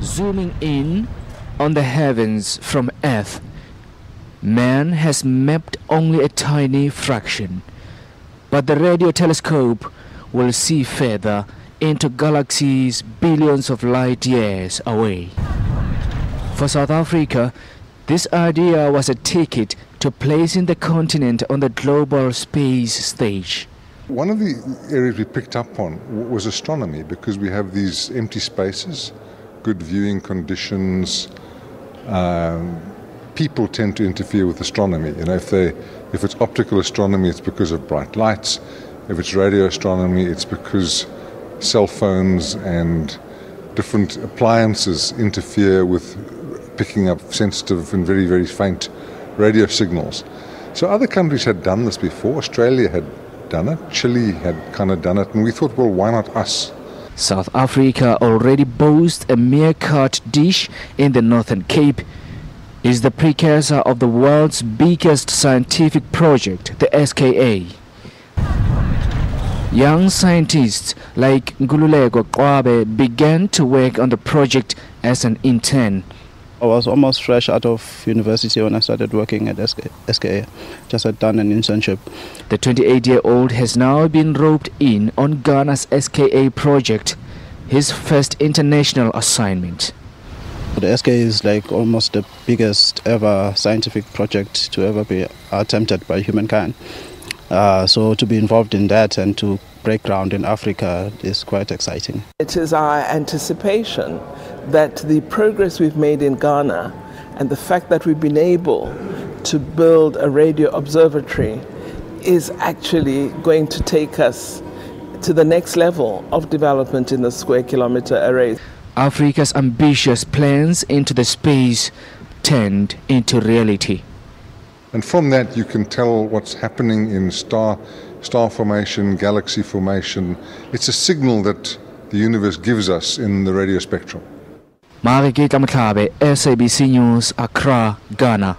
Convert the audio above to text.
Zooming in on the heavens from Earth, man has mapped only a tiny fraction. But the radio telescope will see further into galaxies billions of light years away. For South Africa, this idea was a ticket to placing the continent on the global space stage. One of the areas we picked up on was astronomy because we have these empty spaces, good viewing conditions. Um, people tend to interfere with astronomy. You know, if they, if it's optical astronomy, it's because of bright lights. If it's radio astronomy, it's because cell phones and different appliances interfere with picking up sensitive and very, very faint radio signals. So other countries had done this before. Australia had done it. Chile had kind of done it. And we thought, well, why not us? South Africa already boasts a MeerKAT dish in the Northern Cape. Is the precursor of the world's biggest scientific project, the SKA. Young scientists like Ngululeko Kwabe began to work on the project as an intern. I was almost fresh out of university when I started working at SK, SKA. Just had done an internship. The 28 year old has now been roped in on Ghana's SKA project, his first international assignment. The SKA is like almost the biggest ever scientific project to ever be attempted by humankind. Uh, so to be involved in that and to break ground in Africa is quite exciting. It is our anticipation that the progress we've made in Ghana and the fact that we've been able to build a radio observatory is actually going to take us to the next level of development in the square kilometer array. Africa's ambitious plans into the space turned into reality. And from that, you can tell what's happening in star, star formation, galaxy formation. It's a signal that the universe gives us in the radio spectrum. Mariketa Mutlabe, SABC News, Accra, Ghana.